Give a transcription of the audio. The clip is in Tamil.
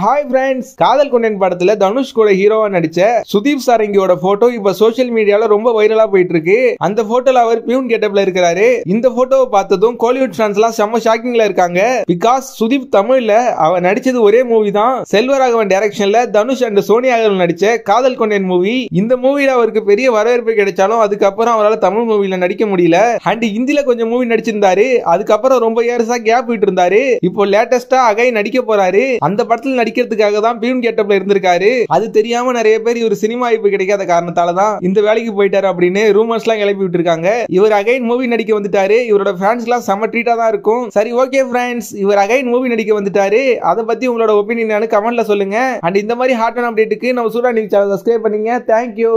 ஹாய் ஃப்ரெண்ட்ஸ் காதல் கொண்டேன் படத்துல தனுஷ் கூட ஹீரோவா நடிச்ச சுதீப் சாரங்கியோட போட்டோ இப்ப சோஷியல் மீடியால ரொம்ப வைரலா போயிட்டு இருக்கு அந்த போட்டோல அவர் பியூன் கெட்டப்ல இருக்கிறாரு. இந்த போட்டோவை பார்த்ததும் கோலிவுட் ஃபேன்ஸ் எல்லாம் செம்ம ஷாக்கிங்ல இருக்காங்க. பிகாஸ் சுதீப் தமிழ்ல அவர் நடிச்சது ஒரே மூவி தான். செல்வராகவன் டைரக்ஷன்ல தனுஷ் அண்ட் சோனியா நடிச்ச காதல் கொண்டேன் மூவி இந்த மூவில அவருக்கு பெரிய வரவேற்பு கிடைச்சாலும் அதுக்கப்புறம் அவரால் தமிழ் மூவில நடிக்க முடியல. அண்ட் ஹிந்தில கொஞ்சம் மூவி நடிச்சிருந்தாரு. அதுக்கப்புறம் ரொம்ப இயர்ஸா கேப் விட்டு இருந்தாரு இப்போ லேட்டஸ்டா அகை நடிக்க போறாரு. அந்த படத்துல நடிக்கிறதுக்காக தான் பியூன் கெட்டப்ல இருந்திருக்காரு. அது தெரியாம நிறைய பேர் இவர் சினிமா வாய்ப்பு கிடைக்காத காரணத்தால தான் இந்த வேலைக்கு போயிட்டாரு அப்படின்னு ரூமர்ஸ் எல்லாம் கிளப்பி விட்டு இருக்காங்க இவர் அகைன் மூவி நடிக்க வந்துட்டாரு. இவரோட ஃபேன்ஸ் எல்லாம் செம ட்ரீட்டா தான் இருக்கும். சரி ஓகே ஃப்ரெண்ட்ஸ் இவர் அகைன் மூவி நடிக்க வந்துட்டாரு. அதை பத்தி உங்களோட ஒப்பீனியன் கமெண்ட்ல சொல்லுங்க. அண்ட் இந்த மாதிரி ஹார்ட் அப்டேட்டுக்கு நம்ம சூடா நியூஸ் சேனல் சப்ஸ்கிரைப் பண்ணீங்க. Thank you